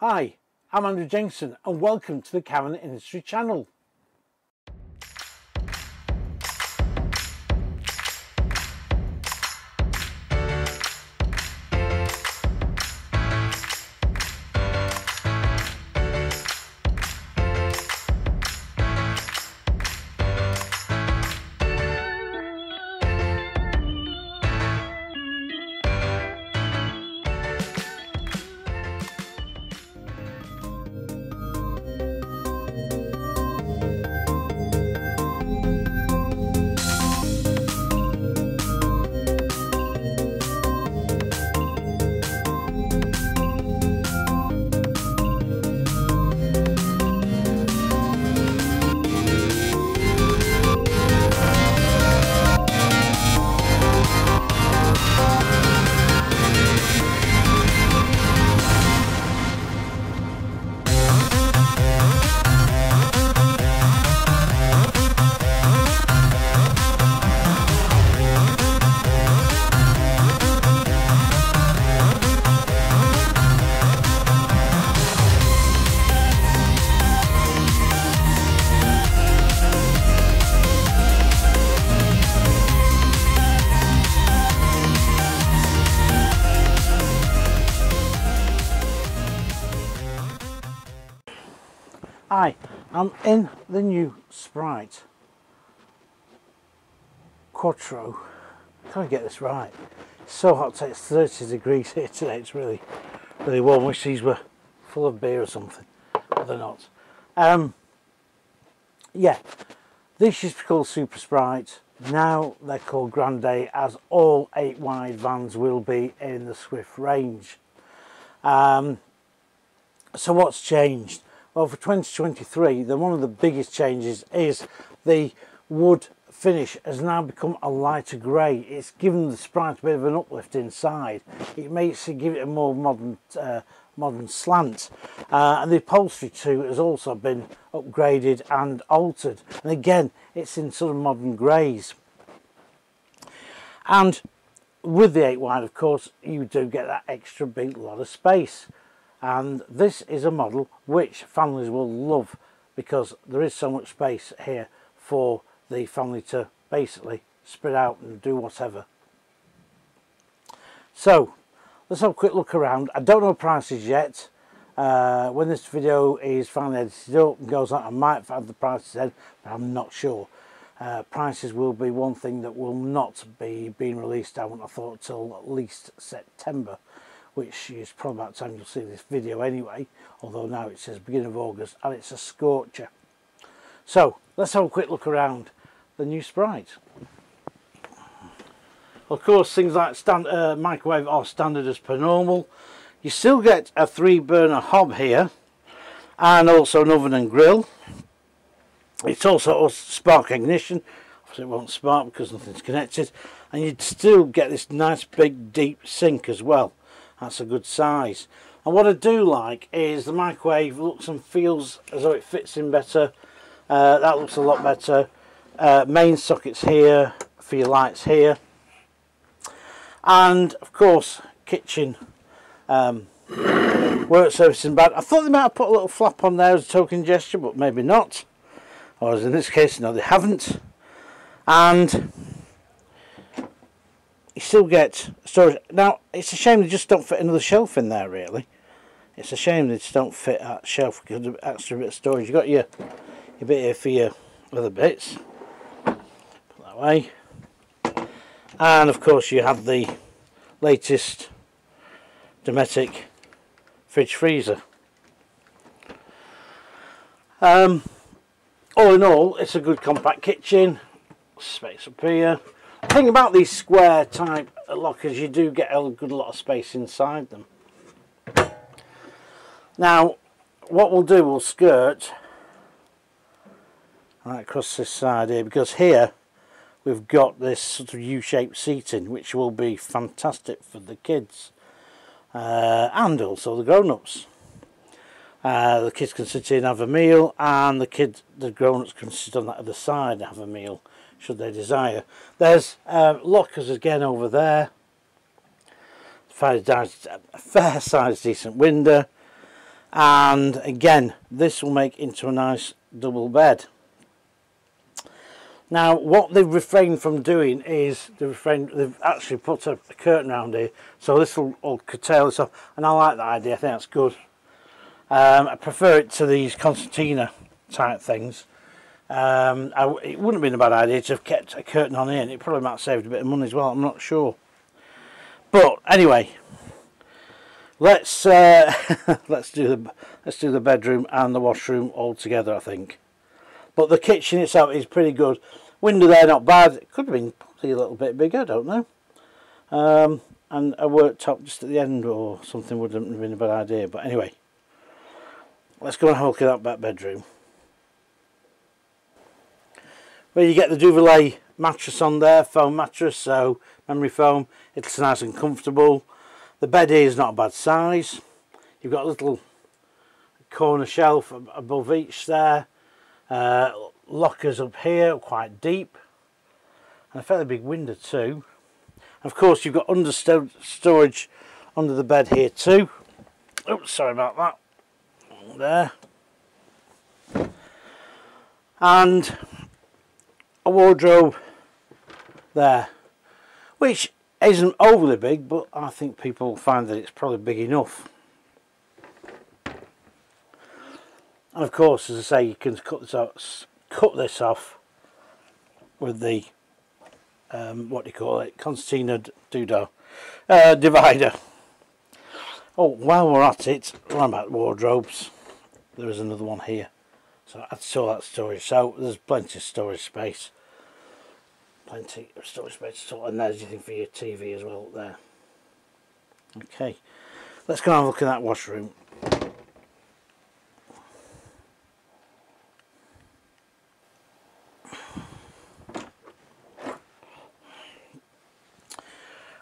Hi, I'm Andrew Jenkinson and welcome to the Caravan Industry channel. I'm in the new Sprite Quattro. Can I get this right? It's so hot today, it's 30 degrees here today, it's really, really warm. Wish these were full of beer or something, but they're not. Um, yeah, this used to be called Super Sprite. Now they're called Grande, as all 8 wide vans will be in the Swift range. Um, so what's changed? Well, for 2023, then one of the biggest changes is the wood finish has now become a lighter grey. It's given the Sprite a bit of an uplift inside. It makes it give it a more modern uh, modern slant. Uh, and the upholstery too has also been upgraded and altered. And again, it's in sort of modern greys. And with the 8 wide, of course, you do get that extra big lot of space and this is a model which families will love because there is so much space here for the family to basically spread out and do whatever. So let's have a quick look around. I don't know prices yet. Uh, when this video is finally edited up and goes out I might have the prices then but I'm not sure. Uh, prices will be one thing that will not be being released I wouldn't have thought till at least September which is probably about time you'll see this video anyway although now it says beginning of August and it's a scorcher. So let's have a quick look around the new Sprite. Of course things like stand, uh, microwave are standard as per normal. You still get a three burner hob here and also an oven and grill. It's also spark ignition. Obviously it won't spark because nothing's connected. And you'd still get this nice big deep sink as well that's a good size. And what I do like is the microwave looks and feels as though it fits in better. Uh, that looks a lot better. Uh, main sockets here for your lights here. And of course kitchen. Um, work surfacing bad. I thought they might have put a little flap on there as a token gesture but maybe not. Or as in this case no they haven't. And you still get storage. Now, it's a shame they just don't fit another shelf in there, really. It's a shame they just don't fit that shelf because of extra bit of storage. You've got your, your bit here for your other bits. Put that way. And, of course, you have the latest Dometic fridge freezer. Um, all in all, it's a good compact kitchen. Space up here thing about these square type lockers, you do get a good lot of space inside them. Now, what we'll do, we'll skirt right across this side here, because here we've got this sort of U-shaped seating, which will be fantastic for the kids uh, and also the grown-ups. Uh, the kids can sit in and have a meal, and the kids, the grown-ups can sit on that other side and have a meal should they desire. There's uh, lockers again over there. Fair, fair sized decent window. and again this will make into a nice double bed now what they've refrained from doing is they've, refrained, they've actually put a, a curtain around here so this will, will curtail this off and I like that idea I think that's good um, I prefer it to these concertina type things um, I, it wouldn't have been a bad idea to have kept a curtain on here and it probably might have saved a bit of money as well I'm not sure. But anyway let's uh, let's do the let's do the bedroom and the washroom all together I think. But the kitchen itself is pretty good. Window there not bad. It could have been probably a little bit bigger I don't know. Um, and a worktop just at the end or something wouldn't have been a bad idea but anyway. Let's go and have a look at that back bedroom where you get the Duvet mattress on there foam mattress so memory foam it's nice and comfortable the bed here is not a bad size. You've got a little corner shelf above each there. Uh, lockers up here, quite deep. And a fairly big window too. Of course, you've got under storage under the bed here too. Oh, sorry about that. There. And a wardrobe there, which isn't overly big but I think people find that it's probably big enough. And of course as I say you can cut this off, cut this off with the um, what do you call it? Concertina doodah uh, divider. Oh while we're at it we're about wardrobes? There is another one here so I saw that storage so there's plenty of storage space. Plenty of storage space. Sort and there's anything for your TV as well up there. Okay. Let's go and have a look at that washroom.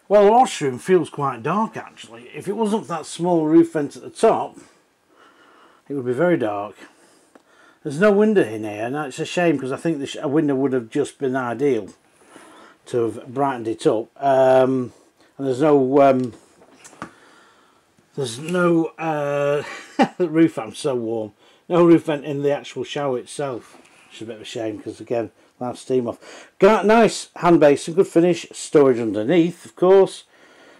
Well, the washroom feels quite dark actually. If it wasn't for that small roof vent at the top, it would be very dark. There's no window in here, and that's a shame because I think a window would have just been ideal to have brightened it up. Um, and there's no um, there's no uh, roof vent so warm. No roof vent in the actual shower itself. Is a bit of a shame because again, that steam off. Got nice hand basin, good finish. Storage underneath, of course,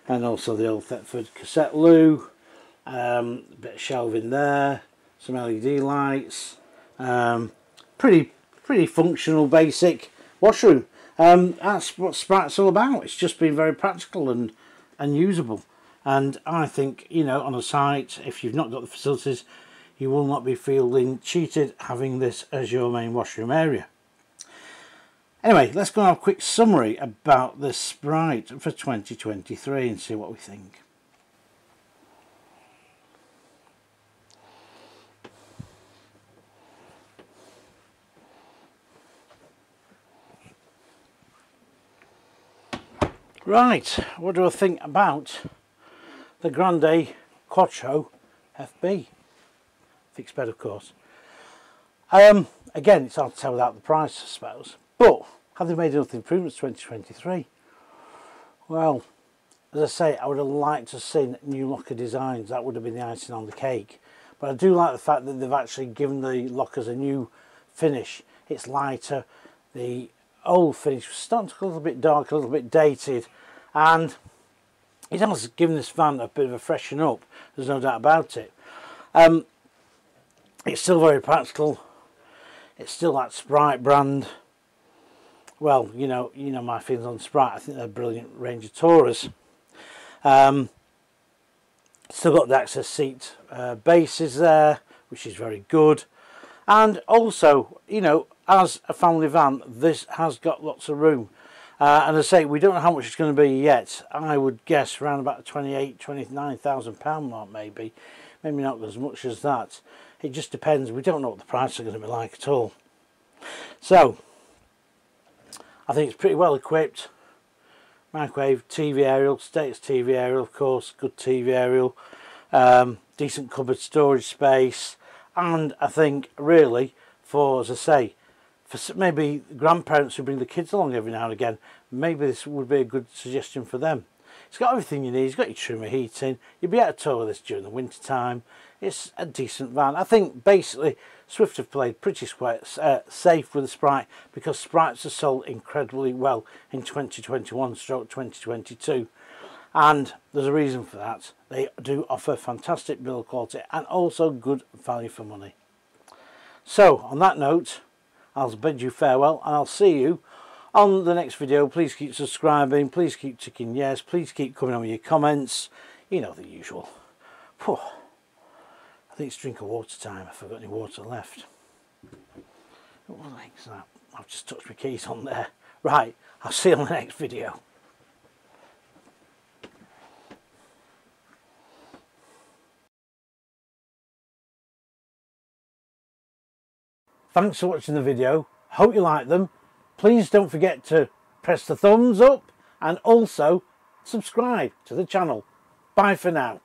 and also the old Thetford cassette loo. Um, a bit of shelving there, some LED lights. Um, pretty pretty functional, basic washroom. Um, that's what Sprite's all about. It's just been very practical and, and usable. And I think, you know, on a site, if you've not got the facilities, you will not be feeling cheated having this as your main washroom area. Anyway, let's go and have a quick summary about the Sprite for 2023 and see what we think. Right, what do I think about the Grande Quattro FB? Fixed bed, of course. Um, again, it's hard to tell without the price, I suppose. But have they made enough improvements 2023? Well, as I say, I would have liked to see new locker designs. That would have been the icing on the cake. But I do like the fact that they've actually given the lockers a new finish. It's lighter. The old finish was starting to look a little bit dark, a little bit dated and it has given this van a bit of a freshen up there's no doubt about it. Um, it's still very practical it's still that Sprite brand. Well you know you know my feelings on Sprite I think they're brilliant Ranger Tourers. Um, still got the access seat uh, bases there which is very good. And also you know as a family van this has got lots of room uh, and I say we don't know how much it's going to be yet. I would guess around about the 28, 29,000 pound mark maybe. Maybe not as much as that. It just depends. We don't know what the price are going to be like at all. So, I think it's pretty well equipped. Microwave, TV aerial, status TV aerial of course, good TV aerial. Um, decent cupboard storage space. And I think really for, as I say, for maybe grandparents who bring the kids along every now and again, maybe this would be a good suggestion for them. It's got everything you need. It's got your Truma heating. You'll be able to tow this during the winter time. it's a decent van. I think basically Swift have played pretty uh, safe with the Sprite because Sprites are sold incredibly well in 2021 stroke 2022 and there's a reason for that. They do offer fantastic build quality and also good value for money. So on that note I'll bid you farewell and I'll see you on the next video. Please keep subscribing, please keep ticking yes, please keep coming on with your comments, you know the usual. Whew. I think it's drink of water time I've got any water left. What the heck's that? I've just touched my keys on there. Right, I'll see you on the next video. Thanks for watching the video. Hope you like them. Please don't forget to press the thumbs up and also subscribe to the channel. Bye for now.